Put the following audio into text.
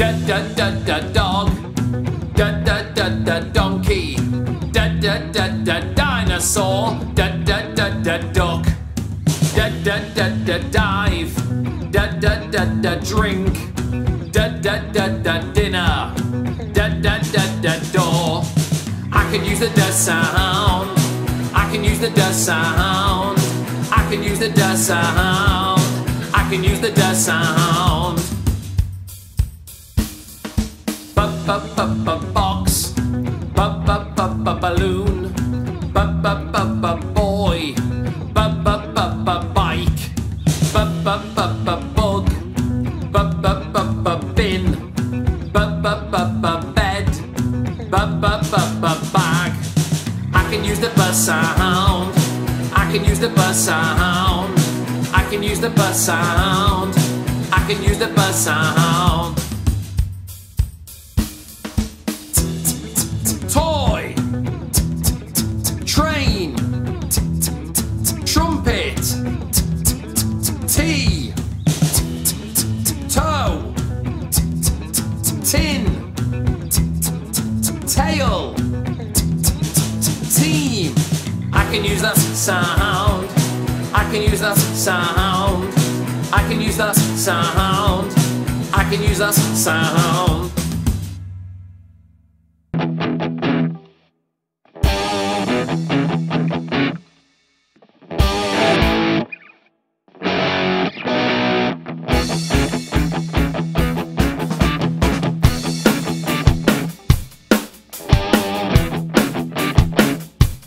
da da da da dog, da da da da donkey, da da da da dinosaur, da da da da duck, da da da da dive, da da da da drink, da da da da dinner, da da da da door. I can use the da sound. I can use the da sound. I can use the da sound. I can use the da sound. Box. Ba ba ba ba balloon. Ba ba ba ba boy. Bike. Bug. Bin. Bed. Ba ba ba ba bag. I can use the bus sound. I can use the bus sound. I can use the bus sound. I can use the bus sound. Tea. Toe. Tin. Tail. Team. I can use that sound. I can use that sound. I can use that sound. I can use that sound.